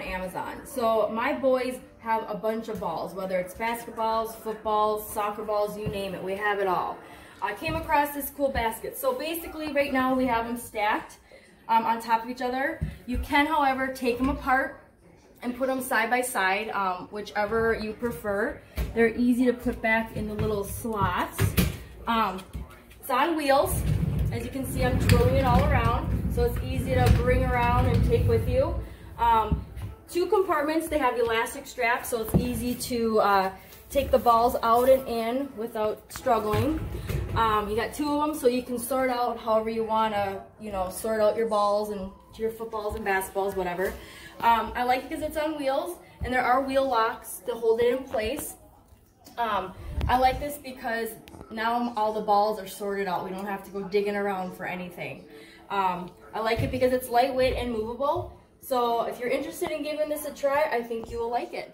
Amazon. So my boys have a bunch of balls, whether it's basketballs, footballs, soccer balls, you name it, we have it all. I came across this cool basket. So basically right now we have them stacked um, on top of each other. You can, however, take them apart and put them side by side, um, whichever you prefer. They're easy to put back in the little slots. Um, it's on wheels. As you can see, I'm twirling it all around, so it's easy to bring around and take with you. Um, two compartments, they have elastic straps, so it's easy to uh, take the balls out and in without struggling. Um, you got two of them, so you can sort out however you want to, you know, sort out your balls and your footballs and basketballs, whatever. Um, I like it because it's on wheels, and there are wheel locks to hold it in place. Um, I like this because now all the balls are sorted out. We don't have to go digging around for anything. Um, I like it because it's lightweight and movable. So if you're interested in giving this a try, I think you will like it.